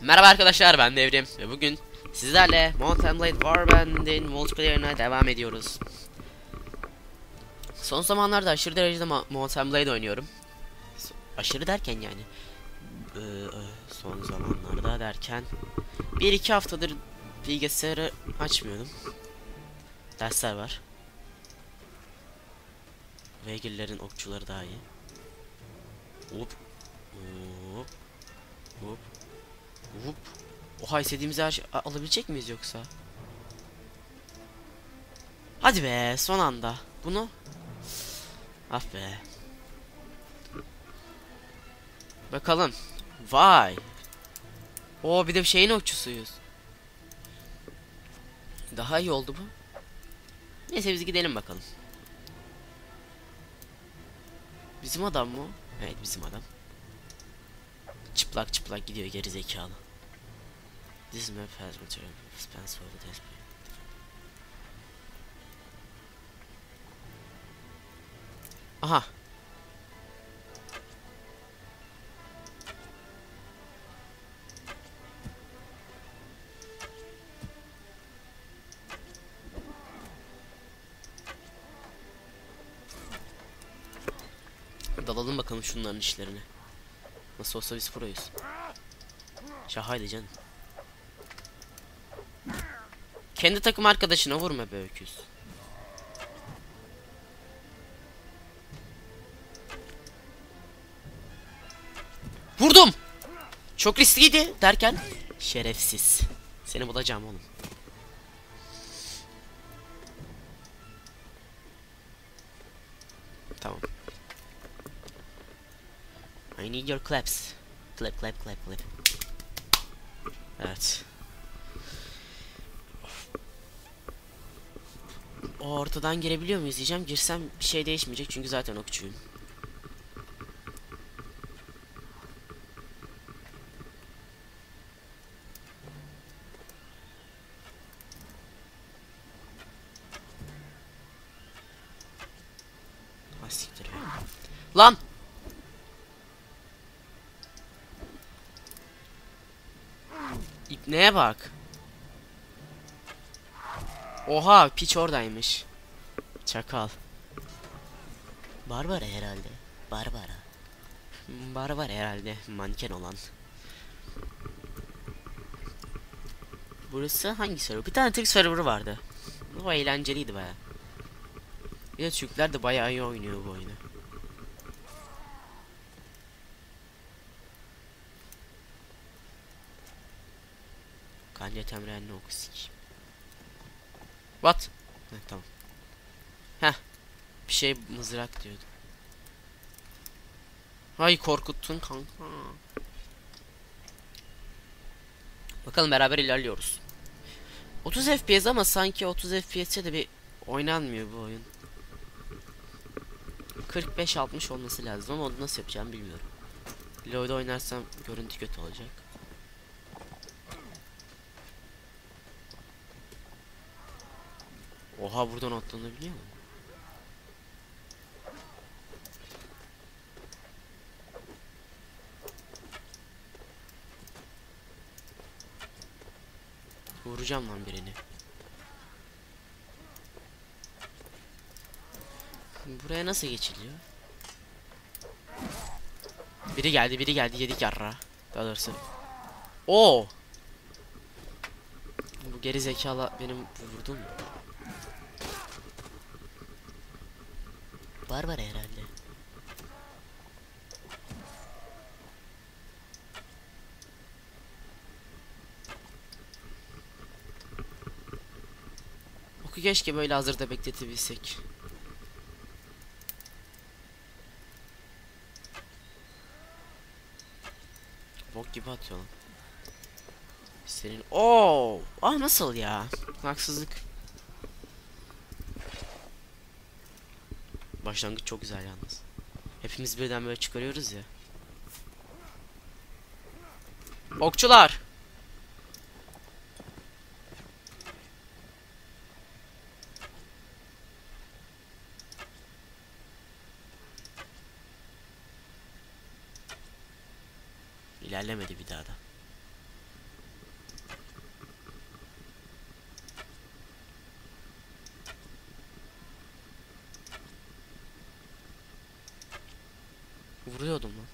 Merhaba arkadaşlar ben Devrim ve bugün sizlerle Mountain Blade Warband'in multiplayer'ına devam ediyoruz. Son zamanlarda aşırı derecede Mountain Blade oynuyorum. Aşırı derken yani. Ee, son zamanlarda derken bir iki haftadır bilgisayarı açmıyordum. Dersler var. Veygillerin okçuları daha iyi. Hop. Hop. Hop. Hop. Oha istediğimizi her şey- alabilecek miyiz yoksa? Hadi be son anda. Bunu. Ah be. Bakalım. Vay. O bir de şeyin okçusuyuz. Daha iyi oldu bu. Neyse biz gidelim bakalım. Bizim adam mı? Evet bizim adam. Çıplak çıplak gidiyor geri zekalı. This map has material expense for the test. Aha. Dalalım bakalım şunların işlerine. Nasıl olsa biz proyuz. Şahaydı canım. Kendi takım arkadaşına vurma be öküz. Vurdum. Çok riskliydi derken şerefsiz. Seni bulacağım oğlum. Tamam. I need your claps. Clap clap clap clap. Evet. Ortadan girebiliyor muyuz diyeceğim. Girsem bir şey değişmeyecek çünkü zaten okçuyum. Siktir. Lan! İpneye bak. Oha piç oradaymış. Çakal. Barbara herhalde. Barbara. Barbara herhalde manken olan. Burası hangi server? Bir tane tek server vardı. Bu eğlenceliydi baya. Bir de Türkler de bayağı iyi oynuyor bu oyunu. Kanca temrenli oku sikeyim. What? Heh, tamam. Heh. Bir şey mızrak diyordu. Ay korkuttun kanka. Bakalım beraber ilerliyoruz. 30 FPS ama sanki 30 FPS'e de bir oynanmıyor bu oyun. 45-60 olması lazım ama onu nasıl yapacağım bilmiyorum. LoL'da oynarsam görüntü kötü olacak. Oha buradan atlanabiliyor mu? Vuracağım lan birini. Buraya nasıl geçiliyor? Biri geldi, biri geldi, yedik yarra. Daha doğrusu. Oo. Bu geri zekalı benim vurdum mu? Barbara herhalde. Oku keşke böyle hazırda bekletebilsek. Bok gibi atıyor lan. Senin Oo, ah nasıl ya? Haksızlık. Başlangıç çok güzel yalnız. Hepimiz birden böyle çıkarıyoruz ya. Okçular. Vuruyordum lan.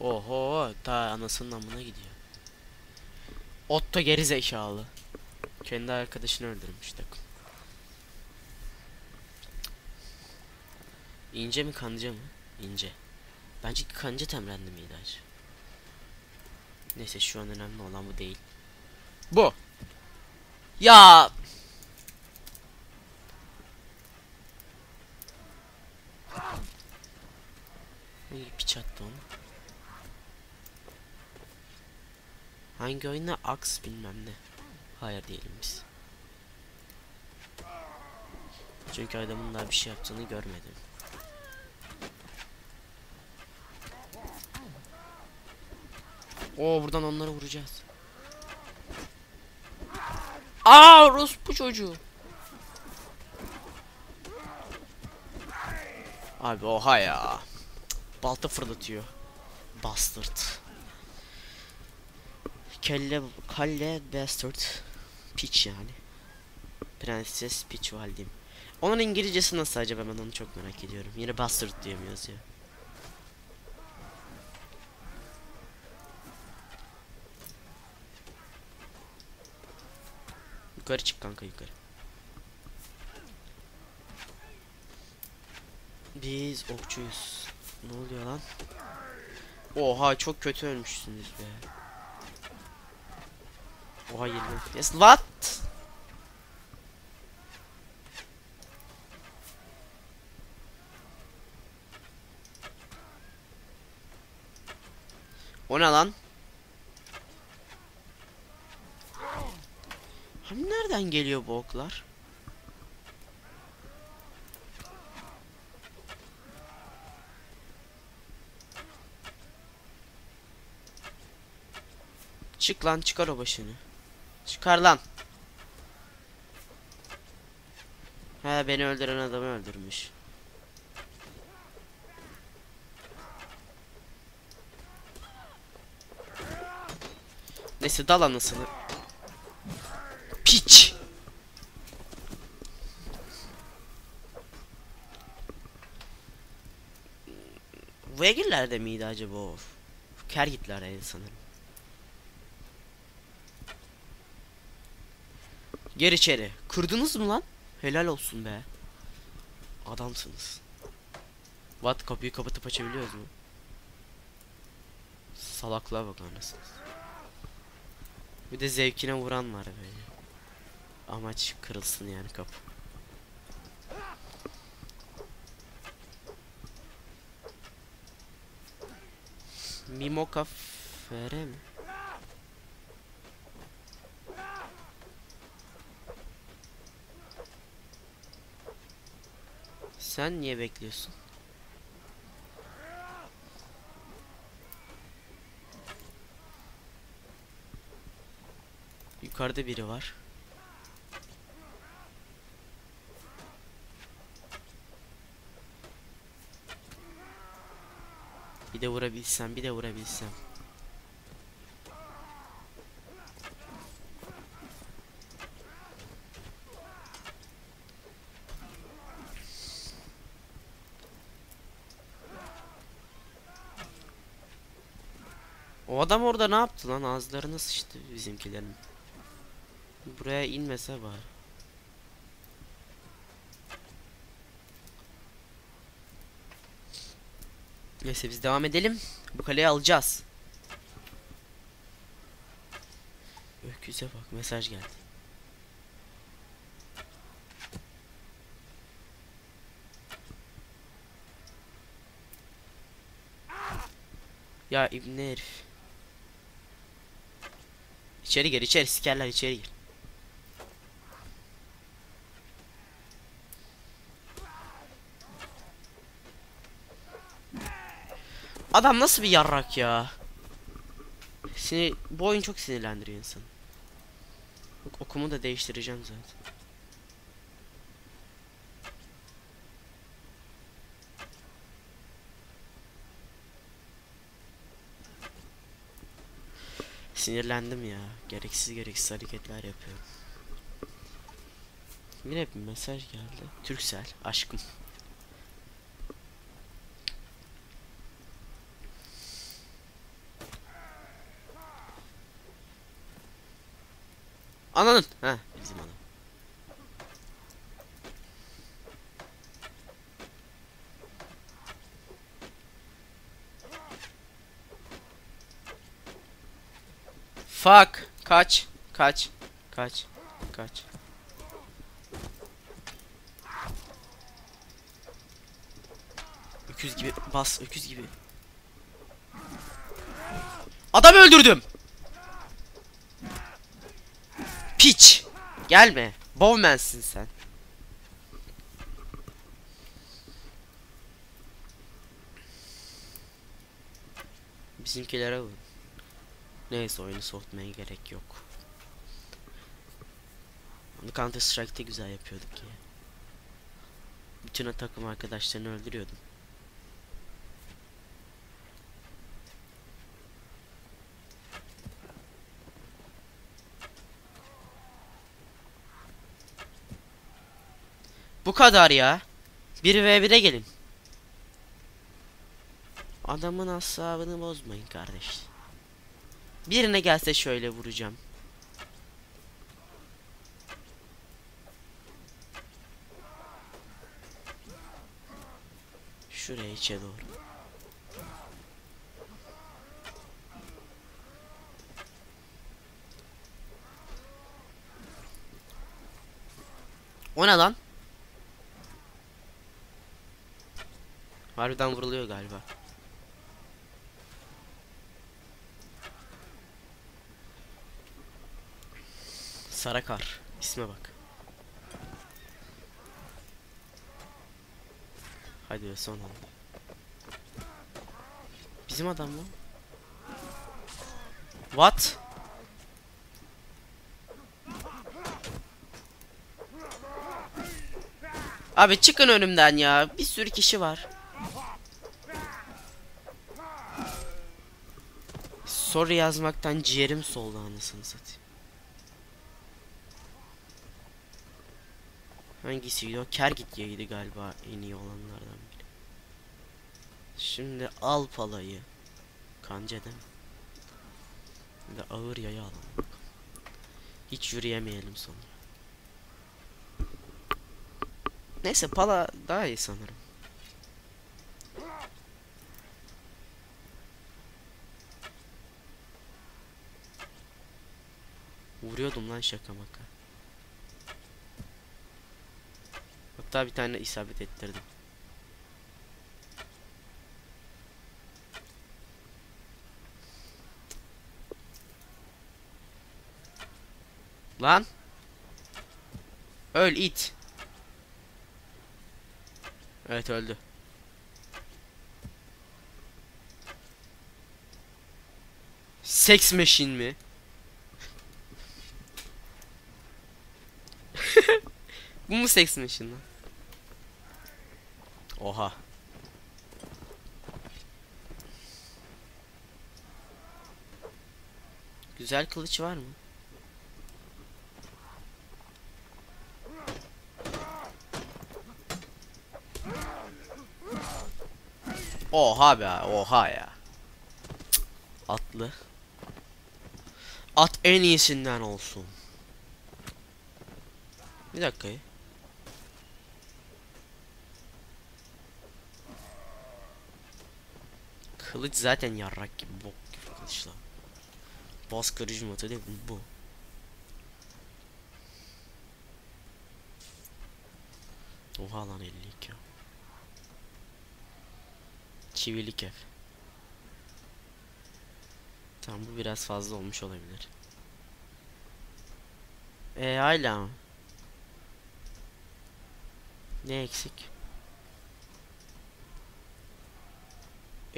Oho ta anasının amına gidiyor. Otto geri zekalı. Kendi arkadaşını öldürmüş takım. İnce mi kanca mı? İnce. Bence kanca temrendi miydi acı? Neyse şu an önemli olan bu değil. Bu. Ya İyi piç attı onu. Hangi oyunda Ax bilmem ne. Hayır diyelim biz. Çünkü adamın daha bir şey yaptığını görmedim. Oo buradan onları vuracağız. Aa bu çocuğu. Abi oha ya. Balta fırlatıyor. Bastard. Kelle kalle bastard. Piç yani. Prenses Peach validem. Onun İngilizcesi nasıl acaba ben onu çok merak ediyorum. Yine bastard diye mi yazıyor? Yukarı çık kanka yukarı. Biz okçuyuz. Ne oluyor lan? Oha çok kötü ölmüşsünüz be. Oha 20 FPS. What? O ne lan? Hani nereden geliyor bu oklar? Çık lan çıkar o başını. Çıkar lan. He beni öldüren adamı öldürmüş. Neyse dal anasını. Piç. Vegiller'de miydi acaba o? Kergitler'deydi sanırım. Gir içeri. Kırdınız mı lan? Helal olsun be. Adamsınız. What kapıyı kapatıp açabiliyoruz mu? Salaklığa bak anasını. Bir de zevkine vuran var böyle. Amaç kırılsın yani kapı. Mimoka fere mi? Sen niye bekliyorsun? Yukarıda biri var. Bir de vurabilsem, bir de vurabilsem. Adam orada ne yaptı lan? Ağızlarına sıçtı bizimkilerin. Buraya inmese var. Neyse biz devam edelim. Bu kaleyi alacağız. Öküze bak mesaj geldi. Ya ibne herif. İçeri gir içeri sikerler içeri gir. Adam nasıl bir yarrak ya? Sinir, bu oyun çok sinirlendiriyor insan. Okumu da değiştireceğim zaten. Sinirlendim ya. Gereksiz gereksiz hareketler yapıyorum. Yine bir mesaj geldi. Türksel aşkım. Ananın. Ha bizim anam. Fuck. Kaç. Kaç. Kaç. Kaç. Öküz gibi bas öküz gibi. Adam öldürdüm. Piç. Gelme. Bowman'sin sen. Bizimkilere vur. Neyse oyunu soğutmaya gerek yok. Onu Counter Strike'te güzel yapıyorduk ya. Bütün takım arkadaşlarını öldürüyordum. Bu kadar ya. 1v1'e gelin. Adamın asabını bozmayın kardeş. Birine gelse şöyle vuracağım. Şuraya içe doğru. O ne lan? Harbiden vuruluyor galiba. Sarakar. İsme bak. Hadi be son anda. Bizim adam mı? What? Abi çıkın önümden ya. Bir sürü kişi var. Soru yazmaktan ciğerim soldu anasını satayım. Hangisiydi o? Kergit yayıydı galiba en iyi olanlardan biri. Şimdi al palayı. Bir de ağır yayı alalım. Hiç yürüyemeyelim sonra. Neyse pala daha iyi sanırım. Vuruyordum lan şaka maka. Hatta bir tane isabet ettirdim. Lan. Öl it. Evet öldü. Sex machine mi? Bu mu sex machine lan? Oha. Güzel kılıç var mı? Oha be oha ya. Cık, Atlı. At en iyisinden olsun. Bir dakika. Kılıç zaten yarrak gibi bok gibi kılıçla. Bas karizmatı değil bu. bu. Oha lan 52 ya. Çivilik ev. Tamam bu biraz fazla olmuş olabilir. E hala? Ne eksik?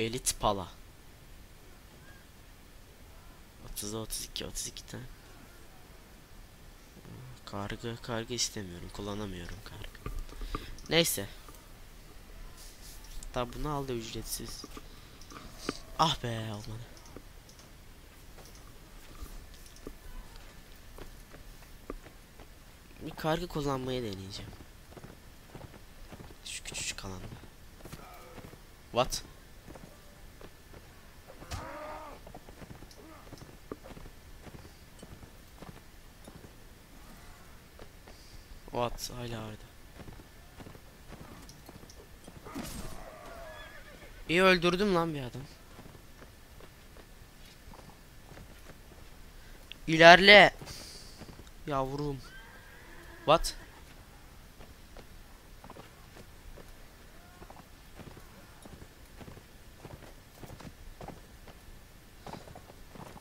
Elit pala. 30'da 32 32 tane. Kargı kargı istemiyorum. Kullanamıyorum kargı. Neyse. Tabi bunu aldı ücretsiz. Ah be olmadı. Bir kargı kullanmayı deneyeceğim. Şu küçücük alanda. What? O at hala orada. İyi öldürdüm lan bir adam. İlerle. Yavrum. What?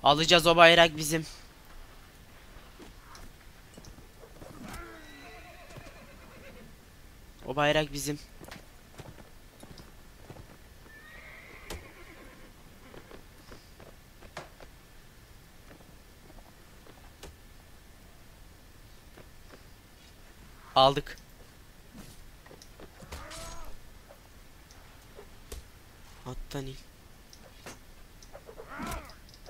Alacağız o bayrak bizim. Bayrak bizim. Aldık. Attan in.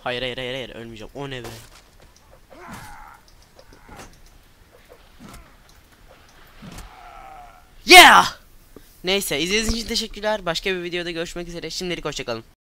Hayır hayır hayır hayır ölmeyeceğim. O ne be? Yeah! Neyse izlediğiniz için teşekkürler. Başka bir videoda görüşmek üzere. Şimdilik hoşçakalın.